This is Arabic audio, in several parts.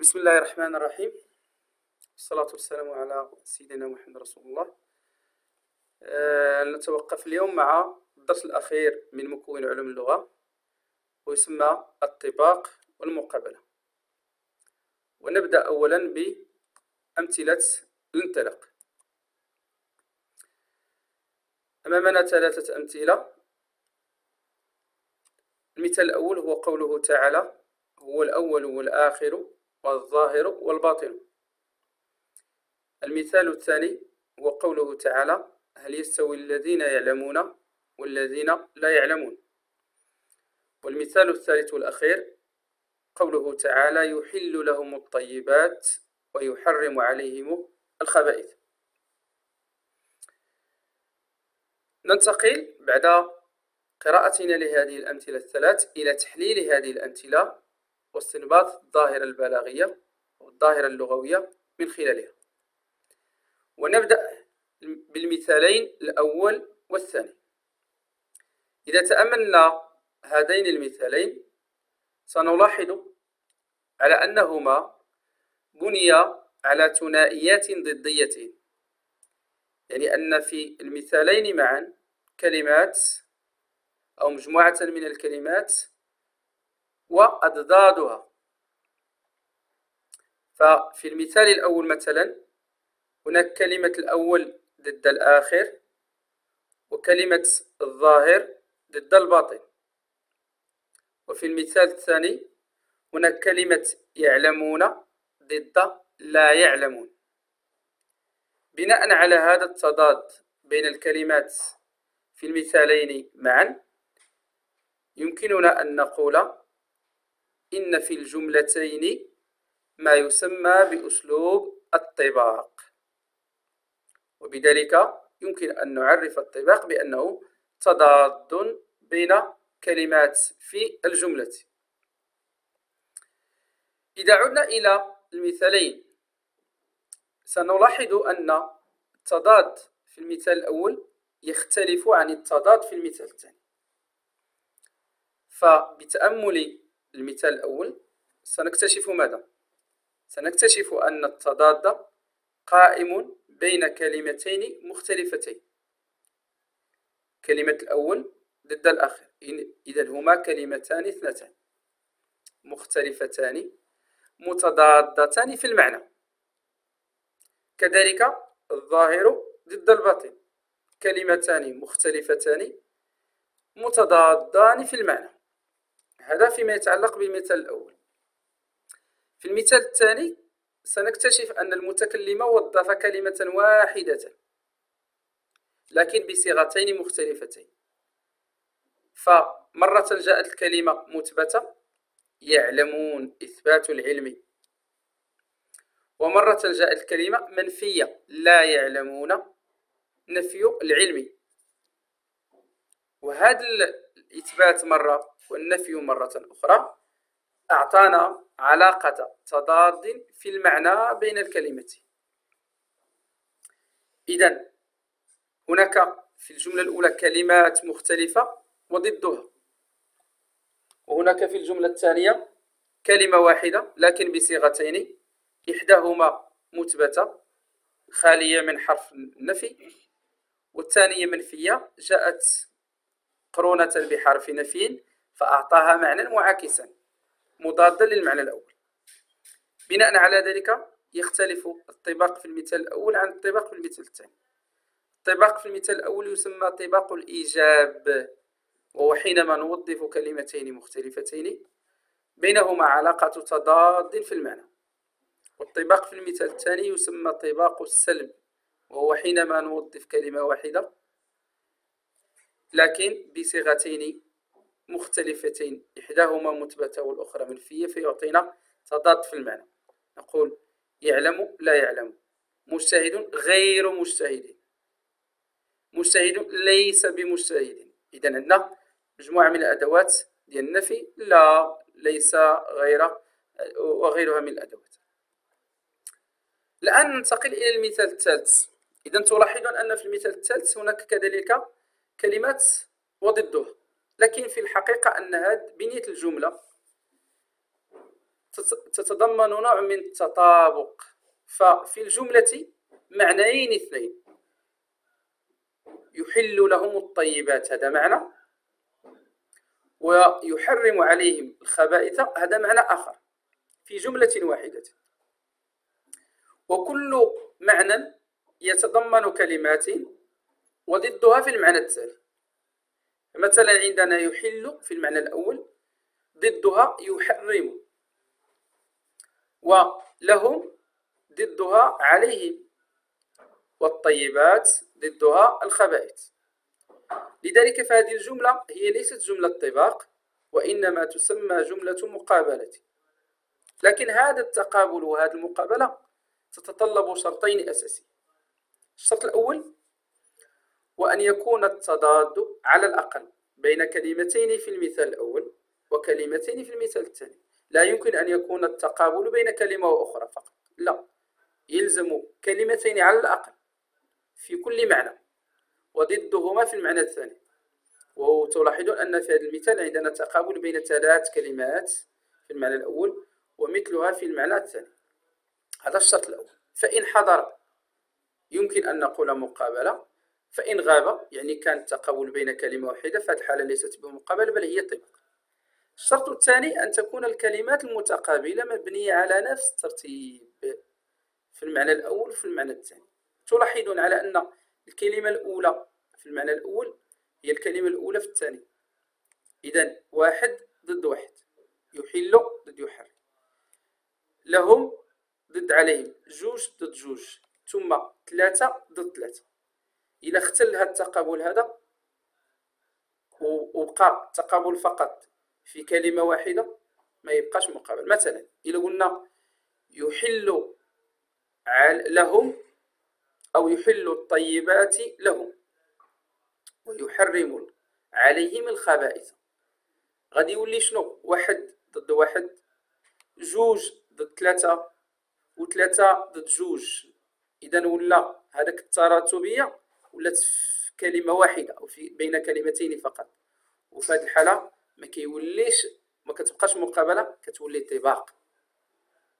بسم الله الرحمن الرحيم. والصلاة والسلام على سيدنا محمد رسول الله. أه نتوقف اليوم مع الدرس الأخير من مكون علوم اللغة ويسمى الطباق والمقابلة. ونبدأ أولا بأمثلة الانطلاق. أمامنا ثلاثة أمثلة. المثال الأول هو قوله تعالى هو الأول والآخر. والظاهر والباطن. المثال الثاني هو قوله تعالى هل يستوي الذين يعلمون والذين لا يعلمون. والمثال الثالث والأخير قوله تعالى يحل لهم الطيبات ويحرم عليهم الخبائث. ننتقل بعد قراءتنا لهذه الأمثلة الثلاث إلى تحليل هذه الأمثلة واستنباط الظاهرة البلاغية والظاهرة اللغوية من خلالها. ونبدأ بالمثالين الأول والثاني. إذا تأملنا هذين المثالين سنلاحظ على أنهما بنيا على ثنائيات ضديتين. يعني أن في المثالين معا كلمات أو مجموعة من الكلمات وأضدادها. ففي المثال الأول مثلا هناك كلمة الأول ضد الآخر وكلمة الظاهر ضد الباطن. وفي المثال الثاني هناك كلمة يعلمون ضد لا يعلمون. بناء على هذا التضاد بين الكلمات في المثالين معا يمكننا أن نقول إن في الجملتين ما يسمى بأسلوب الطباق. وبذلك يمكن أن نعرف الطباق بأنه تضاد بين كلمات في الجملة. إذا عدنا إلى المثالين سنلاحظ أن التضاد في المثال الأول يختلف عن التضاد في المثال الثاني. فبتأمل المثال الأول سنكتشف ماذا؟ سنكتشف أن التضاد قائم بين كلمتين مختلفتين. كلمة الأول ضد الآخر إذا هما كلمتان اثنتان مختلفتان متضادتان في المعنى. كذلك الظاهر ضد الباطن كلمتان مختلفتان متضادان في المعنى. هذا فيما يتعلق بالمثال الأول. في المثال الثاني سنكتشف أن المتكلم وظف كلمة واحدة لكن بصيغتين مختلفتين. فمرة جاءت الكلمة مثبتة يعلمون إثبات العلم. ومرة جاءت الكلمة منفية لا يعلمون نفي العلم. وهذا الإثبات مرة والنفي مرة أخرى أعطانا علاقة تضاد في المعنى بين الكلمتين. إذا هناك في الجملة الأولى كلمات مختلفة وضدها. وهناك في الجملة الثانية كلمة واحدة لكن بصيغتين إحداهما مثبتة خالية من حرف النفي والثانية منفية جاءت قرونة بحرف نفي فأعطاها معنى معاكسا مضادا للمعنى الأول. بناء على ذلك يختلف الطباق في المثال الأول عن الطباق في المثال الثاني. الطباق في المثال الأول يسمى طباق الإيجاب وهو حينما نوظف كلمتين مختلفتين بينهما علاقة تضاد في المعنى. والطباق في المثال الثاني يسمى طباق السلب وهو حينما نوظف كلمة واحدة لكن بصيغتين مختلفتين إحداهما مثبتة والأخرى منفية فيعطينا تضاد في المعنى. نقول يعلم لا يعلم. مجتهد غير مجتهد. مجتهد ليس بمجتهد. إذا عندنا مجموعة من الأدوات ديال النفي لا ليس غير وغيرها من الأدوات. الآن ننتقل إلى المثال الثالث. إذا تلاحظون أن في المثال الثالث هناك كذلك كلمات وضدها لكن في الحقيقة أن هذه بنية الجملة تتضمن نوع من التطابق ففي الجملة معنيين اثنين. يحل لهم الطيبات هذا معنى. ويحرم عليهم الخبائث هذا معنى آخر. في جملة واحدة. وكل معنى يتضمن كلمات وضدها في المعنى التالي. مثلا عندنا يحل في المعنى الأول ضدها يحرم ولهم ضدها عليهم والطيبات ضدها الخبائث. لذلك فهذه الجملة هي ليست جملة طباق وإنما تسمى جملة مقابلة. لكن هذا التقابل وهذه المقابلة تتطلب شرطين أساسيين. الشرط الأول وأن يكون التضاد على الأقل بين كلمتين في المثال الأول وكلمتين في المثال الثاني. لا يمكن أن يكون التقابل بين كلمة وأخرى فقط. لا يلزم كلمتين على الأقل في كل معنى وضدهما في المعنى الثاني. وتلاحظون أن في هذا المثال عندنا تقابل بين ثلاث كلمات في المعنى الأول ومثلها في المعنى الثاني. هذا الشرط الأول. فإن حضر يمكن أن نقول مقابلة. فإن غاب يعني كان التقابل بين كلمة واحدة فهذه الحالة ليست بمقابلة بل هي طبق. الشرط الثاني أن تكون الكلمات المتقابلة مبنية على نفس الترتيب في المعنى الأول وفي المعنى الثاني. تلاحظون على أن الكلمة الأولى في المعنى الأول هي الكلمة الأولى في الثاني. إذا واحد ضد واحد. يحل ضد يحرم. لهم ضد عليهم. جوج ضد جوج. ثم ثلاثة ضد ثلاثة. إذا اختل هذا التقابل هذا وبقى التقابل فقط في كلمة واحدة ما يبقاش مقابل. مثلا إذا قلنا يحل لهم أو يحل الطيبات لهم ويحرم عليهم الخبائث. غادي يولي شنو؟ واحد ضد واحد جوج ضد ثلاثة وثلاثة ضد جوج. إذا ولا هذاك التراتبية ولات في كلمة واحدة أو في بين كلمتين فقط. وفي هذه الحالة ما كيوليش ما كتبقاش مقابلة كتولي طباق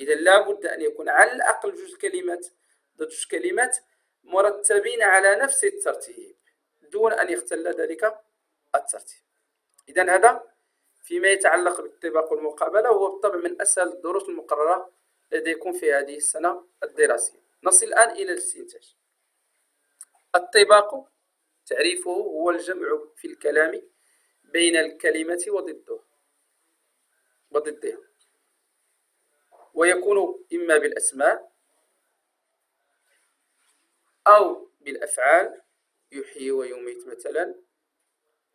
إذا لابد أن يكون على الأقل جوج كلمات. جوج كلمات مرتبين على نفس الترتيب دون أن يختل ذلك الترتيب. إذا هذا فيما يتعلق بالطباق والمقابلة وهو بالطبع من أسهل الدروس المقررة لديكم في هذه السنة الدراسية. نصل الآن إلى الاستنتاج. الطباق تعريفه هو الجمع في الكلام بين الكلمة وضده وضدها ويكون إما بالأسماء أو بالأفعال. يحيي ويميت مثلا.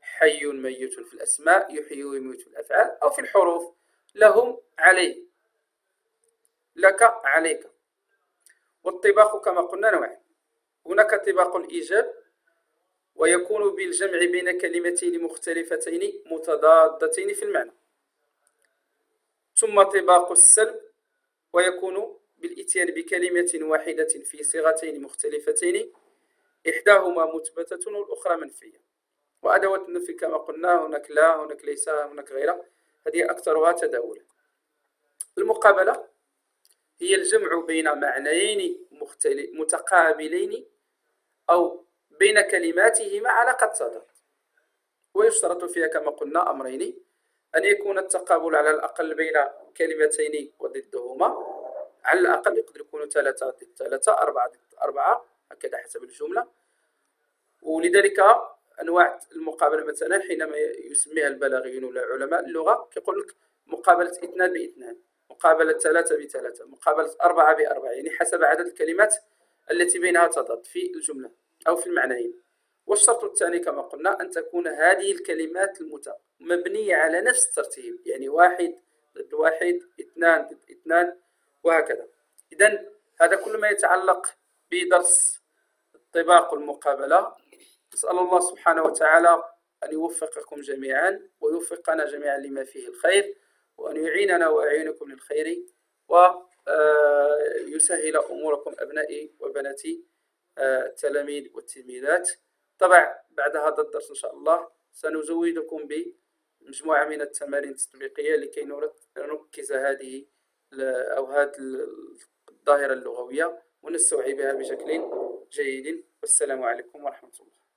حي ميت في الأسماء. يحيي ويميت في الأفعال أو في الحروف. لهم عليه لك عليك. والطباق كما قلنا نوعين هناك طباق الإيجاب ويكون بالجمع بين كلمتين مختلفتين متضادتين في المعنى. ثم طباق السلب ويكون بالإتيان بكلمة واحدة في صيغتين مختلفتين إحداهما مثبتة والأخرى منفية. وأدوات النفي كما قلنا هناك لا هناك ليس هناك غيره هذه أكثرها تداولا المقابلة هي الجمع بين معنيين متقابلين أو بين كلماتهما على قد صدر ويشترط فيها كما قلنا أمرين. أن يكون التقابل على الأقل بين كلمتين وضدهما. على الأقل يقدر يكونوا ثلاثة ضد ثلاثة أربعة ضد أربعة هكذا حسب الجملة. ولذلك أنواع المقابلة مثلا حينما يسميها البلاغيون ولا علماء اللغة كيقول لك مقابلة اثنان بإثنان مقابلة ثلاثة بثلاثة مقابلة أربعة بأربعة يعني حسب عدد الكلمات التي بينها تضاد في الجملة أو في المعنيين. والشرط الثاني كما قلنا أن تكون هذه الكلمات المت... مبنية على نفس الترتيب يعني واحد ضد واحد اثنان ضد اثنان وهكذا. إذا هذا كل ما يتعلق بدرس الطباق المقابلة نسأل الله سبحانه وتعالى أن يوفقكم جميعا ويوفقنا جميعا لما فيه الخير وأن يعيننا ويعينكم للخير ويسهل آه، أموركم أبنائي وبناتي آه، التلاميذ والتلميذات. طبعا بعد هذا الدرس إن شاء الله سنزودكم بمجموعة من التمارين التطبيقية لكي نركز هذه أو هذه الظاهرة اللغوية ونستوعبها بشكل جيد. والسلام عليكم ورحمة الله.